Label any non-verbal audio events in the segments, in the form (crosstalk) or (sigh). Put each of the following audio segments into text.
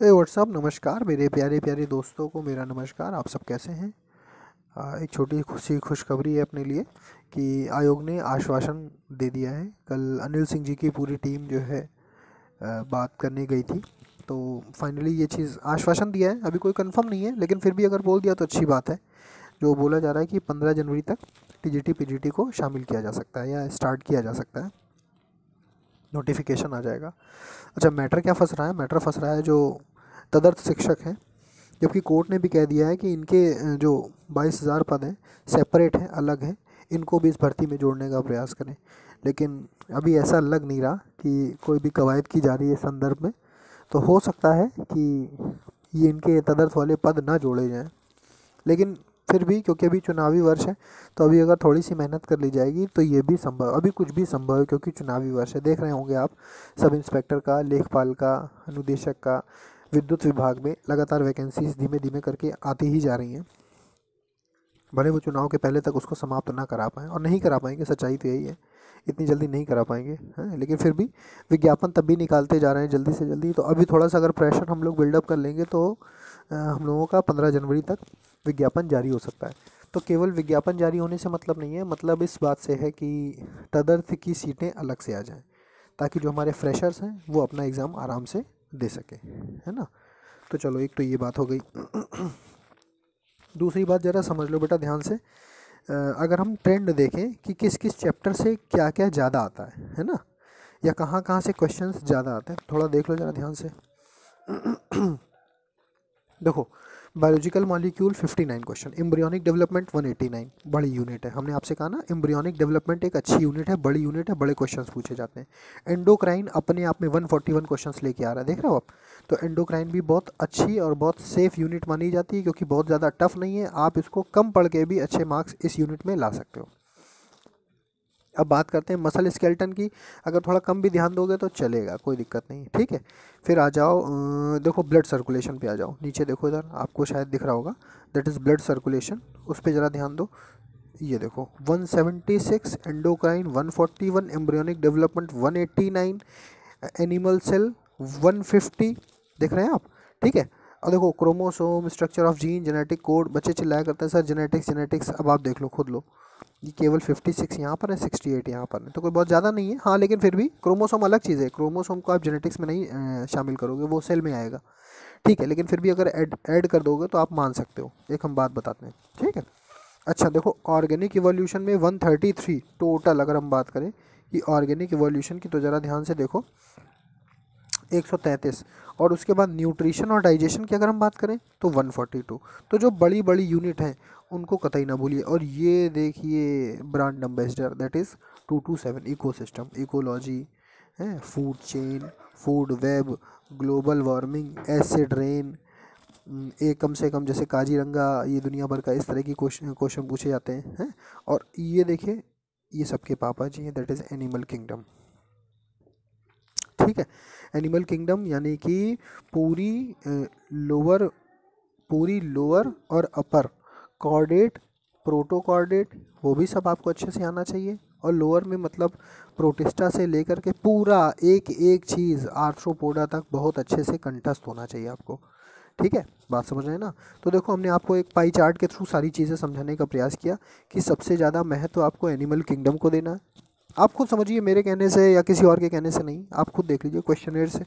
WhatsApp नमस्कार मेरे प्यारे प्यारे दोस्तों को, मेरा नमस्कार, आप सब कैसे हैं? एक छोटी खुशी, खुशखबरी है अपने लिए कि आयोग ने आश्वासन दे दिया है। कल अनिल सिंह जी की पूरी टीम जो है बात करने गई थी। तो फाइनली ये चीज़ आश्वासन दिया है। अभी कोई कंफर्म नहीं है, लेकिन फिर भी अगर बोल दिया तो अच्छी बात है। जो बोला जा रहा है कि पंद्रह जनवरी तक टी जी को शामिल किया जा सकता है या स्टार्ट किया जा सकता है। नोटिफिकेशन आ जाएगा। अच्छा मैटर क्या फंस रहा है? मैटर फंस रहा है जो तदर्थ शिक्षक हैं, जबकि कोर्ट ने भी कह दिया है कि इनके जो बाईस हज़ार पद हैं सेपरेट हैं, अलग हैं, इनको भी इस भर्ती में जोड़ने का प्रयास करें। लेकिन अभी ऐसा लग नहीं रहा कि कोई भी कवायद की जा रही है संदर्भ में। तो हो सकता है कि ये इनके तदर्थ वाले पद ना जोड़े जाएँ। लेकिन फिर भी, क्योंकि अभी चुनावी वर्ष है तो अभी अगर थोड़ी सी मेहनत कर ली जाएगी तो ये भी संभव, अभी कुछ भी संभव है, क्योंकि चुनावी वर्ष है। देख रहे होंगे आप, सब इंस्पेक्टर का, लेखपाल का, अनुदेशक का, विद्युत विभाग में लगातार वैकेंसीज धीमे धीमे करके आती ही जा रही हैं। भले वो चुनाव के पहले तक उसको समाप्त ना करा पाएँ, और नहीं करा पाएँगे, सच्चाई तो यही है, इतनी जल्दी नहीं करा पाएँगे, हैं? लेकिन फिर भी विज्ञापन तब भी निकालते जा रहे हैं, जल्दी से जल्दी तो अभी थोड़ा सा अगर प्रेशर हम लोग बिल्डअप कर लेंगे तो हम लोगों का पंद्रह जनवरी तक विज्ञापन जारी हो सकता है। तो केवल विज्ञापन जारी होने से मतलब नहीं है मतलब इस बात से है कि तदर्थ की सीटें अलग से आ जाएँ, ताकि जो हमारे फ्रेशर्स हैं, वो अपना एग्ज़ाम आराम से दे सके, है ना? तो चलो, एक तो ये बात हो गई। दूसरी बात ज़रा समझ लो बेटा ध्यान से। अगर हम ट्रेंड देखें कि किस किस चैप्टर से क्या क्या ज़्यादा आता है है ना? या कहाँ कहाँ से क्वेश्चंस ज़्यादा आते हैं, थोड़ा देख लो ज़रा ध्यान से। (clears throat) देखो biological molecule 59 question embryonic development 189 बड़ी यूनिट है। हमने आपसे कहा ना एम्ब्रियोनिक डेवलपमेंट एक अच्छी यूनिट है, बड़ी यूनिट है, बड़े क्वेश्चन पूछे जाते हैं। एंडोक्राइन अपने आप में 141 क्वेश्चन लेके आ रहा है। देख रहे हो आप? तो एंडोक्राइन भी बहुत अच्छी और बहुत सेफ़ यूनिट मानी जाती है, क्योंकि बहुत ज़्यादा टफ नहीं है। आप इसको कम पढ़ के भी अच्छे मार्क्स इस यूनिट में ला सकते हो। अब बात करते हैं मसल स्केल्टन की। अगर थोड़ा कम भी ध्यान दोगे तो चलेगा, कोई दिक्कत नहीं, ठीक है? फिर आ जाओ देखो ब्लड सर्कुलेशन पे आ जाओ। नीचे देखो इधर, आपको शायद दिख रहा होगा। दैट इज़ ब्लड सर्कुलेशन उस पर ज़रा ध्यान दो। ये देखो 176 endocrine 141 embryonic development 189 animal cell 150 देख रहे हैं आप? ठीक है? और देखो chromosome structure of gene genetic code बच्चे चिल्लाया करते हैं सर जेनेटिक्स जेनेटिक्स अब आप देख लो, खुद लो। ये केवल 56 यहाँ पर है 68 यहाँ पर है। तो कोई बहुत ज़्यादा नहीं है। हाँ लेकिन फिर भी क्रोमोसोम अलग चीज़ है। क्रोमोसोम को आप जेनेटिक्स में नहीं शामिल करोगे, वो सेल में आएगा। ठीक है, लेकिन फिर भी अगर ऐड ऐड कर दोगे तो आप मान सकते हो। एक हम बात बताते हैं। ठीक है? अच्छा देखो ऑर्गेनिक इवोल्यूशन में 133 टोटल अगर हम बात करें, कि ऑर्गेनिक इवोल्यूशन की तो ज़रा ध्यान से देखो। 133 और उसके बाद न्यूट्रिशन और डाइजेशन की अगर हम बात करें तो 142 तो जो बड़ी बड़ी यूनिट हैं उनको कतई ना भूलिए। और ये देखिए brand ambassador that is two two seven ecosystem ecology है food chain food web global warming acid rain एक कम से कम जैसे काजीरंगा, ये दुनिया भर का इस तरह की क्वेश्चन क्वेश्चन पूछे जाते हैं, है? और ये देखिए, ये सबके पापा जी हैं दैट इज़ एनिमल किंगडम ठीक है? एनिमल किंगडम यानी कि पूरी लोअर पूरी लोअर और अपर कॉर्डेट प्रोटोकॉर्डेट वो भी सब आपको अच्छे से आना चाहिए। और लोअर में मतलब प्रोटिस्टा से लेकर के पूरा एक एक चीज़ आर्थ्रोपोडा तक बहुत अच्छे से कंठस्थ होना चाहिए आपको। ठीक है? बात समझ रहे हैं ना? तो देखो, हमने आपको एक पाई चार्ट के थ्रू सारी चीज़ें समझाने का प्रयास किया कि सबसे ज़्यादा महत्व तो आपको एनिमल किंगडम को देना है। आप खुद समझिए, मेरे कहने से या किसी और के कहने से नहीं, आप खुद देख लीजिए क्वेश्चन से।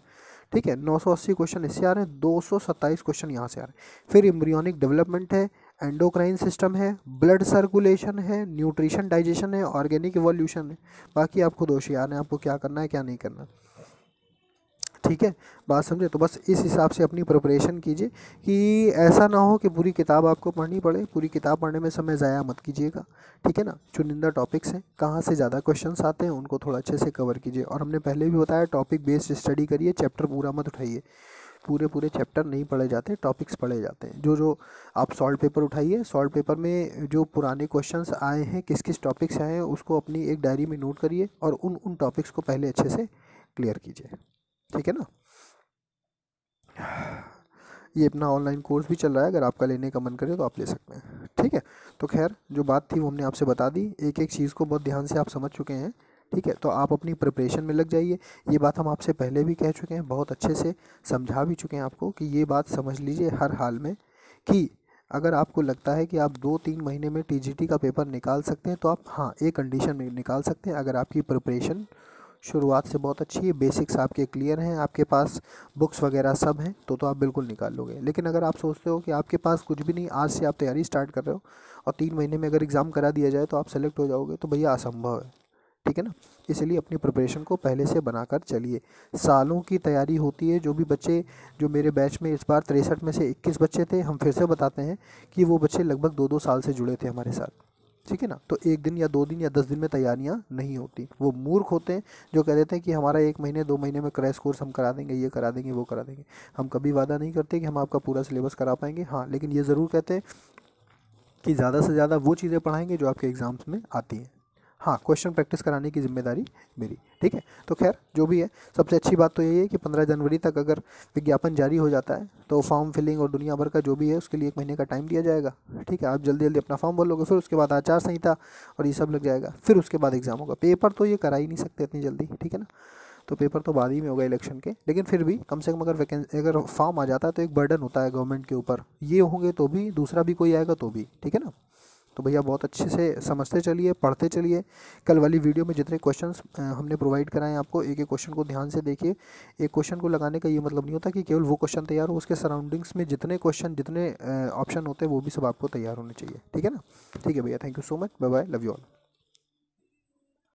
ठीक है? 980 क्वेश्चन इससे आ रहे हैं, दो सौ सत्ताईस क्वेश्चन यहाँ से आ रहे हैं। फिर एम्ब्रियोनिक डेवलपमेंट है एंडोक्राइन सिस्टम है ब्लड सर्कुलेशन है न्यूट्रिशन डाइजेशन है ऑर्गेनिक इवोल्यूशन है। बाकी आप खुद होशियार है, आपको क्या करना है, क्या नहीं करना। ठीक है? बात समझे? तो बस इस हिसाब से अपनी प्रिपरेशन कीजिए कि ऐसा ना हो कि पूरी किताब आपको पढ़नी पड़े। पूरी किताब पढ़ने में समय ज़ाया मत कीजिएगा। ठीक है ना? चुनिंदा टॉपिक्स हैं। कहाँ से ज़्यादा क्वेश्चंस आते हैं, उनको थोड़ा अच्छे से कवर कीजिए। और हमने पहले भी बताया टॉपिक बेस्ड स्टडी करिए चैप्टर पूरा मत उठाइए। पूरे पूरे चैप्टर नहीं पढ़े जाते टॉपिक्स पढ़े जाते हैं। जो जो आप सॉल्ट पेपर उठाइए सॉल्ट पेपर में जो पुराने क्वेश्चंस आए हैं किस किस टॉपिक्स आए हैं, उसको अपनी एक डायरी में नोट करिए और उन उन टॉपिक्स को पहले अच्छे से क्लियर कीजिए। ठीक है ना? ये अपना ऑनलाइन कोर्स भी चल रहा है, अगर आपका लेने का मन करे तो आप ले सकते हैं। ठीक है? तो खैर, जो बात थी वो हमने आपसे बता दी। एक एक चीज़ को बहुत ध्यान से आप समझ चुके हैं। ठीक है तो आप अपनी प्रिपरेशन में लग जाइए। ये बात हम आपसे पहले भी कह चुके हैं, बहुत अच्छे से समझा भी चुके हैं आपको कि ये बात समझ लीजिए हर हाल में कि अगर आपको लगता है कि आप दो तीन महीने में टीजीटी का पेपर निकाल सकते हैं तो आप हाँ एक कंडीशन में निकाल सकते हैं। अगर आपकी प्रिपरेशन शुरुआत से बहुत अच्छी है बेसिक्स आपके क्लियर हैं, आपके पास बुक्स वगैरह सब हैं तो तो आप बिल्कुल निकाल लोगे। लेकिन अगर आप सोचते हो कि आपके पास कुछ भी नहीं, आज से आप तैयारी स्टार्ट कर रहे हो और तीन महीने में अगर एग्ज़ाम करा दिया जाए तो आप सेलेक्ट हो जाओगे तो भैया असंभव है। ठीक है ना? इसलिए अपनी प्रिपरेशन को पहले से बनाकर चलिए। सालों की तैयारी होती है, जो भी बच्चे, जो मेरे बैच में इस बार तिरसठ में से इक्कीस बच्चे थे, हम फिर से बताते हैं कि वो बच्चे लगभग दो दो साल से जुड़े थे हमारे साथ। ठीक है ना? तो एक दिन या दो दिन या दस दिन में तैयारियाँ नहीं होती। वो मूर्ख होते हैं, जो कह देते हैं कि हमारा एक महीने, दो महीने में क्रैश कोर्स हम करा देंगे, ये करा देंगे, वो करा देंगे। हम कभी वादा नहीं करते कि हम आपका पूरा सिलेबस करा पाएँगे। हाँ लेकिन ये ज़रूर कहते हैं कि ज़्यादा से ज़्यादा वो चीज़ें पढ़ाएँगे जो आपके एग्ज़ाम्स में आती हैं। हाँ क्वेश्चन प्रैक्टिस कराने की ज़िम्मेदारी मेरी, ठीक है? तो खैर, जो भी है, सबसे अच्छी बात तो यही है कि पंद्रह जनवरी तक अगर विज्ञापन जारी हो जाता है तो फॉर्म फिलिंग और दुनिया भर का जो भी है, उसके लिए एक महीने का टाइम दिया जाएगा, ठीक है? आप जल्दी जल्दी अपना फॉर्म भर लोगे, फिर उसके बाद आचार संहिता और ये सब लग जाएगा, फिर उसके बाद एग्ज़ाम होगा। पेपर तो ये करा ही नहीं सकते इतनी जल्दी, ठीक है ना? तो पेपर तो बाद ही में होगा इलेक्शन के, लेकिन फिर भी कम से कम अगर वैकेंसी अगर फॉर्म आ जाता है तो एक बर्डन होता है गवर्नमेंट के ऊपर। ये होंगे तो भी, दूसरा भी कोई आएगा तो भी, ठीक है ना? तो भैया बहुत अच्छे से समझते चलिए, पढ़ते चलिए। कल वाली वीडियो में जितने क्वेश्चन हमने प्रोवाइड कराए आपको, एक एक क्वेश्चन को ध्यान से देखिए। एक क्वेश्चन को लगाने का ये मतलब नहीं होता कि केवल वो क्वेश्चन तैयार हो, उसके सराउंडिंग्स में जितने क्वेश्चन जितने ऑप्शन होते हैं, वो भी सब आपको तैयार होने चाहिए। ठीक है ना? ठीक है भैया thank you so much bye bye love you all